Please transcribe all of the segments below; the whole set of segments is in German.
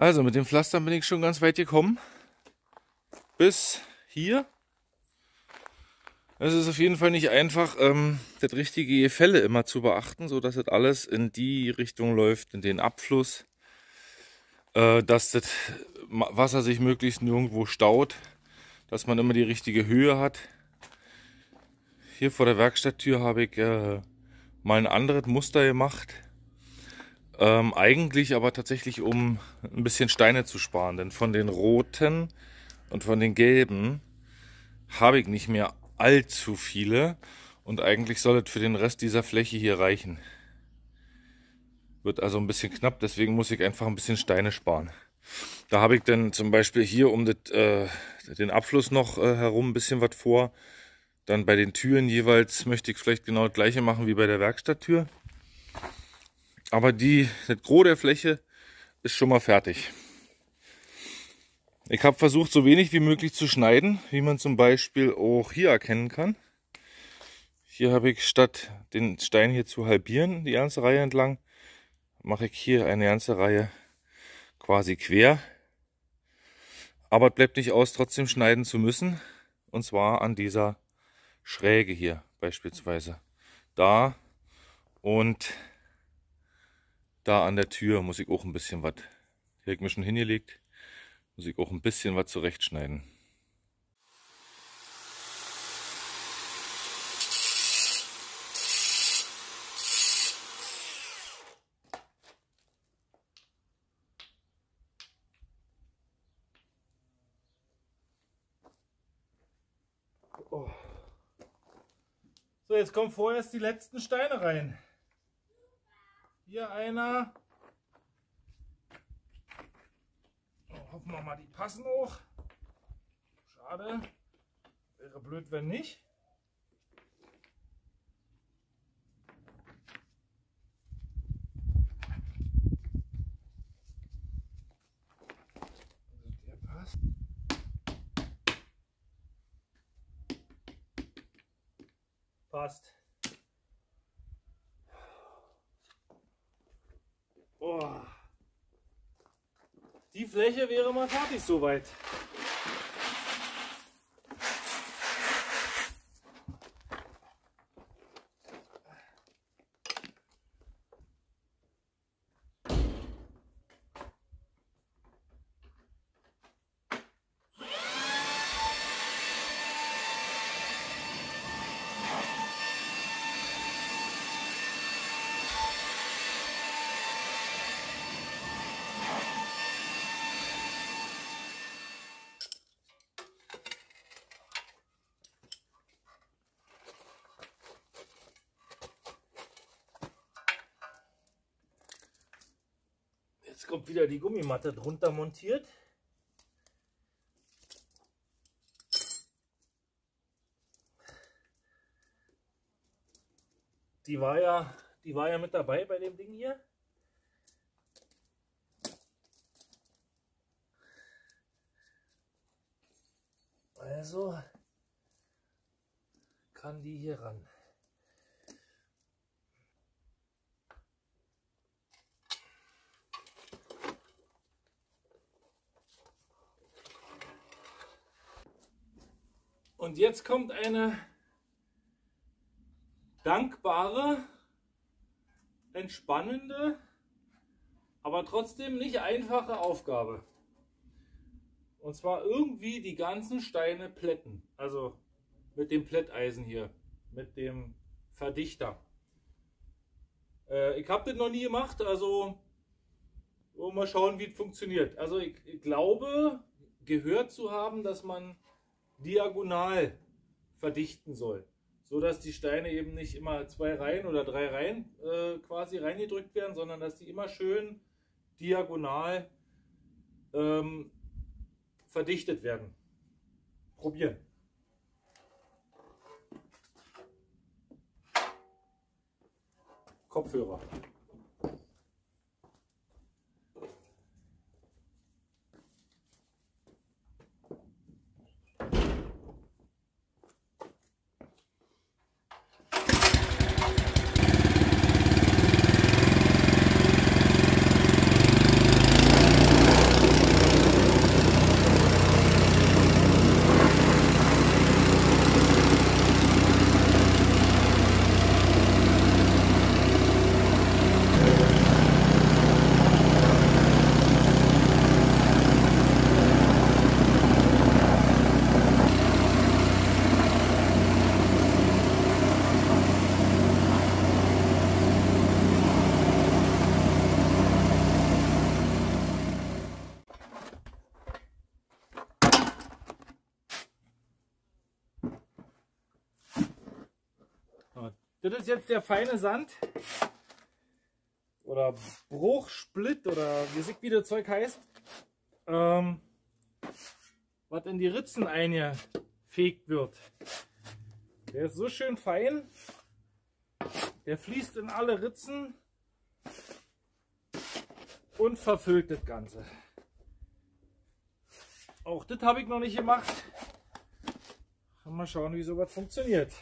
Also mit dem Pflastern bin ich schon ganz weit gekommen. Bis hier. Es ist auf jeden Fall nicht einfach, ähm, das richtige Gefälle immer zu beachten, so dass das alles in die Richtung läuft, in den Abfluss, äh, dass das Wasser sich möglichst nirgendwo staut, dass man immer die richtige Höhe hat. Hier vor der Werkstatttür habe ich äh, mal ein anderes Muster gemacht. Ähm, eigentlich aber tatsächlich, um ein bisschen Steine zu sparen, denn von den roten und von den gelben habe ich nicht mehr allzu viele und eigentlich soll es für den Rest dieser Fläche hier reichen. Wird also ein bisschen knapp, deswegen muss ich einfach ein bisschen Steine sparen. Da habe ich dann zum Beispiel hier um das, äh, den Abfluss noch äh, herum ein bisschen was vor. Dann bei den Türen jeweils möchte ich vielleicht genau das gleiche machen wie bei der Werkstatttür. Aber die, das Gros der Fläche ist schon mal fertig. Ich habe versucht, so wenig wie möglich zu schneiden, wie man zum Beispiel auch hier erkennen kann. Hier habe ich statt den Stein hier zu halbieren, die ganze Reihe entlang, mache ich hier eine ganze Reihe quasi quer. Aber es bleibt nicht aus, trotzdem schneiden zu müssen. Und zwar an dieser Schräge hier beispielsweise. Da und da an der Tür muss ich auch ein bisschen was. Hier ich mir schon hingelegt. Muss ich auch ein bisschen was zurechtschneiden. Oh. So, jetzt kommen vorerst die letzten Steine rein. Hier einer. Hoffen wir mal, die passen auch. Schade. Wäre blöd, wenn nicht. Der passt. Passt. Oh. Die Fläche wäre mal fertig soweit. Jetzt kommt wieder die Gummimatte drunter montiert. Die war ja, die war ja mit dabei bei dem Ding hier. Also kann die hier ran. Und jetzt kommt eine dankbare, entspannende, aber trotzdem nicht einfache Aufgabe. Und zwar irgendwie die ganzen Steine plätten. Also mit dem Plätteisen hier, mit dem Verdichter. Äh, ich habe das noch nie gemacht, also mal schauen, wie es funktioniert. Also ich, ich glaube, gehört zu haben, dass man diagonal verdichten soll. So dass die Steine eben nicht immer zwei Reihen oder drei Reihen äh, quasi reingedrückt werden, sondern dass die immer schön diagonal ähm, verdichtet werden. Probieren. Kopfhörer. Das ist jetzt der feine Sand. Oder Bruchsplit oder wie sich wie das Zeug heißt. Ähm, was in die Ritzen eingefegt wird. Der ist so schön fein. Der fließt in alle Ritzen und verfüllt das Ganze. Auch das habe ich noch nicht gemacht. Mal schauen, wie sowas funktioniert.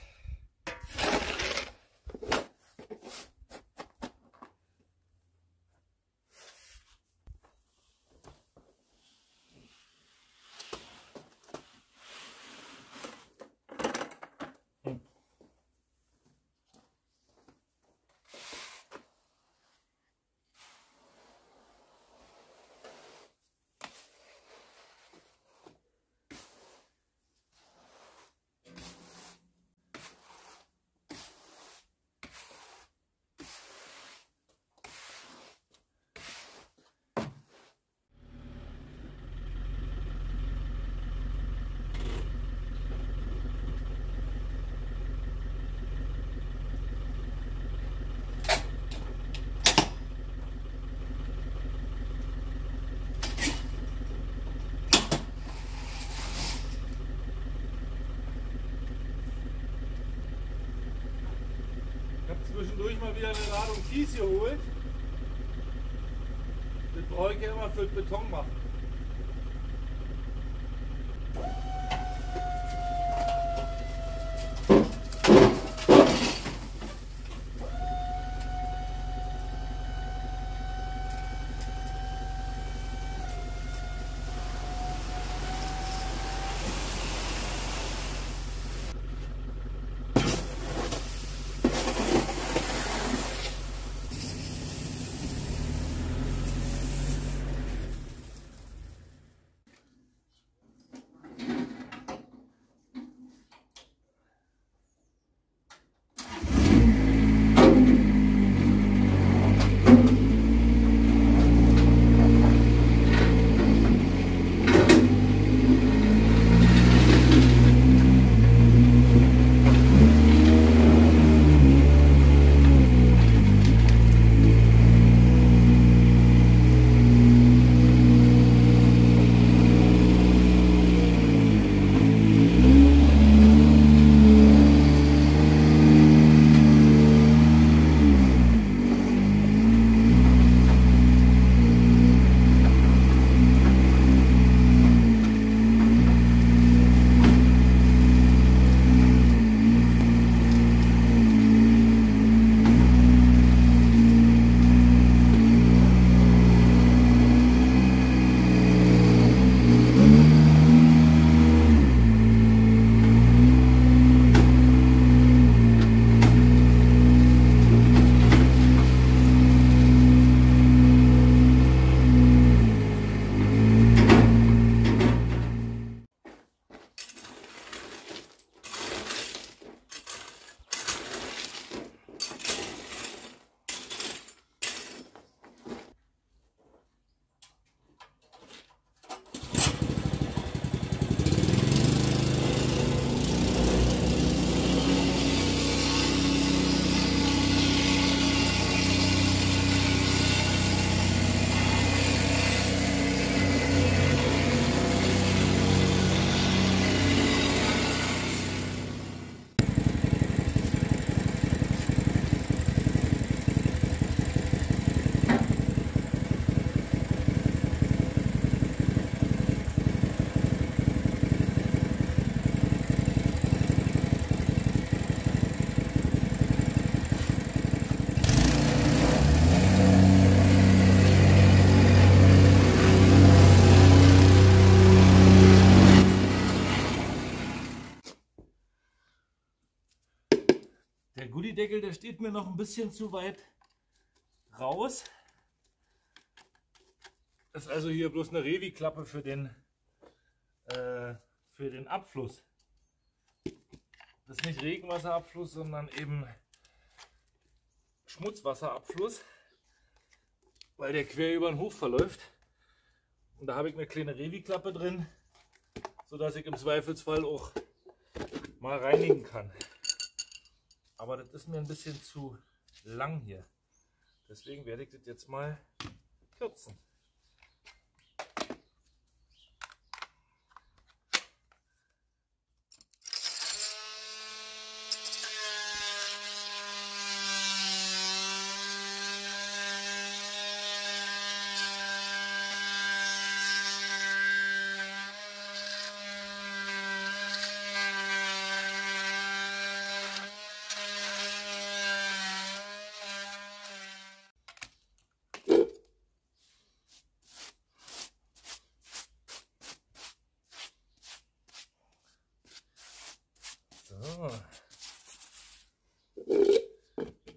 Mal wieder eine Ladung Kies geholt. Das brauche ich ja immer für Beton machen. Gullideckel, der steht mir noch ein bisschen zu weit raus. Das ist also hier bloß eine Revi-Klappe für den, äh, für den Abfluss. Das ist nicht Regenwasserabfluss, sondern eben Schmutzwasserabfluss, weil der quer über den Hof verläuft. Und da habe ich eine kleine Revi-Klappe drin, sodass ich im Zweifelsfall auch mal reinigen kann. Aber das ist mir ein bisschen zu lang hier. Deswegen werde ich das jetzt mal kürzen. So.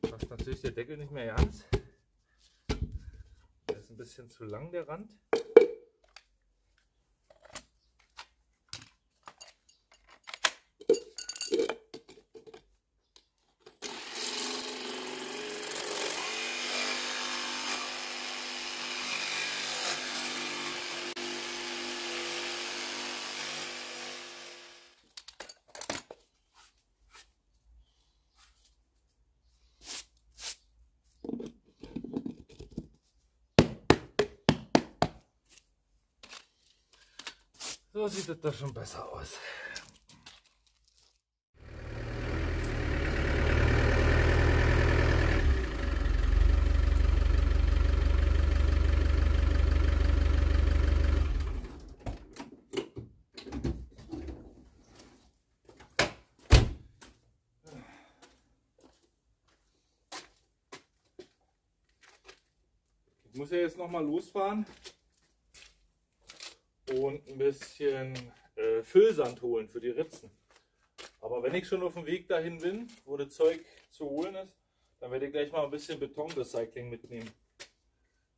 Passt natürlich der Deckel nicht mehr ganz. Der ist ein bisschen zu lang, der Rand. So sieht es doch schon besser aus. Ich muss ja jetzt noch mal losfahren und ein bisschen äh, Füllsand holen für die Ritzen. Aber wenn ich schon auf dem Weg dahin bin, wo das Zeug zu holen ist, dann werde ich gleich mal ein bisschen Betonrecycling mitnehmen.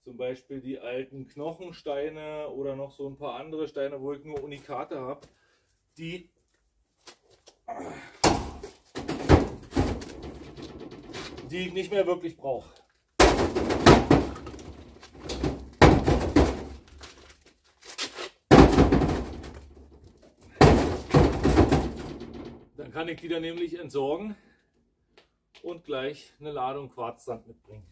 Zum Beispiel die alten Knochensteine oder noch so ein paar andere Steine, wo ich nur Unikate habe, die die ich nicht mehr wirklich brauche. Dann kann ich die dann nämlich entsorgen und gleich eine Ladung Quarzsand mitbringen.